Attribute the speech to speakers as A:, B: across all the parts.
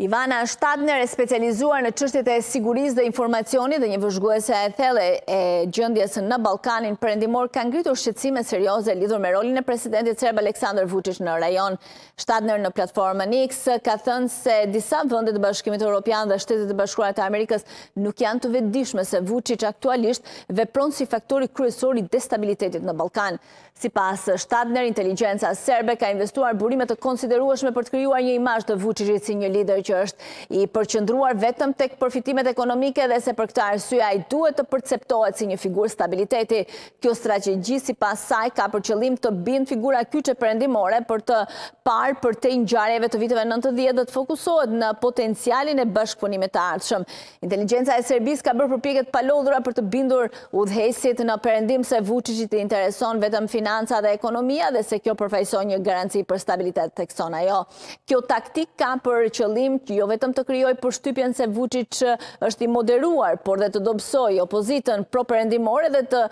A: Ivana Shtradner e specializuar në çështjet e sigurisë dhe informacionit dhe një vëzhguese e thellë e gjendjes në Ballkanin Perëndimor ka ngritur shqetësime serioze lidhur me rolin e presidentit serb Aleksandër Vuçiç në rajon. Shtradner në platformën X ka thënë se disa vende të Bashkimit Europian dhe Shtetet e Bashkuara të Amerikës nuk janë të vetëdijshme se Vuçiç aktualisht vepron si faktori kryesor i destabilitetit në Ballkan. Sipas Shtradner, inteligjenca serbe ka investuar burime të konsiderueshme për të krijuar një imazh të Vuçiçit si një lider që është i përqendruar vetëm tek përfitimet ekonomike dhe se për këtë arsye ai duhet të perceptohet si një figurë stabiliteti. Kjo strategji sipas saj ka për qëllim të bindë figura kyçe perëndimore për të parë përtej ngjarjeve të viteve nëntëdhjetë dhe të fokusohet në potencialin e bashkëpunimit të ardhshëm. Inteligjenca e Serbisë ka bërë përpjekje të palodhura për të bindur udhëheqësit në Perëndim se Vuçiçit i intereson vetëm financa dhe ekonomia dhe se kjo përfaqëson një garanci për stabilitet, thekson ajo. Kjo taktikë ka për qëllim jo vetëm të krijojë përshtypjen se Vuçiç është i moderuar, por dhe të dobësojë opozitën pro-perëndimore dhe të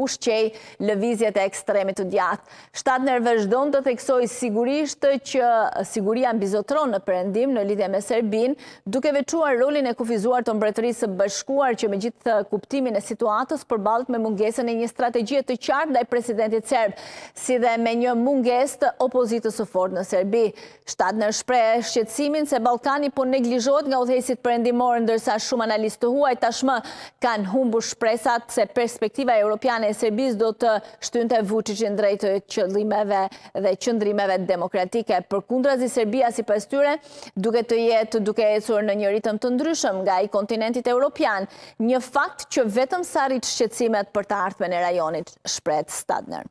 A: ushqejë lëvizjet e ekstremit të djathtë. Shtradner vazhdon të theksojë sigurisht që siguria mbizotëron në Perëndim në lidhje me Serbinë, duke veçuar rolin e kufizuar të Mbretërisë së Bashkuar që megjithë kuptimin e situatës përballet me mungesën e një strategjie të qartë ndaj presidentit serb, si dhe me një mungesë të opozitës së fortë në Serbi. Shtradner shpreh shqetësimin se Ballkani po neglizhohet nga udhëheqësit perëndimorë, ndërsa shumë analistë të huaj tashmë kanë humbur shpresat se perspektiva europiane e Serbisë do të shtynte Vuçiçin drejt qëllimeve dhe qëndrimeve demokratike. Përkundrazi Serbia sipas tyre duket të jetë duke ecur në një ritëm të ndryshëm nga i kontinentit europian, një fakt që vetëm sa rrit shqetësimet për të ardhmen e rajonit, shprehet Shtradner.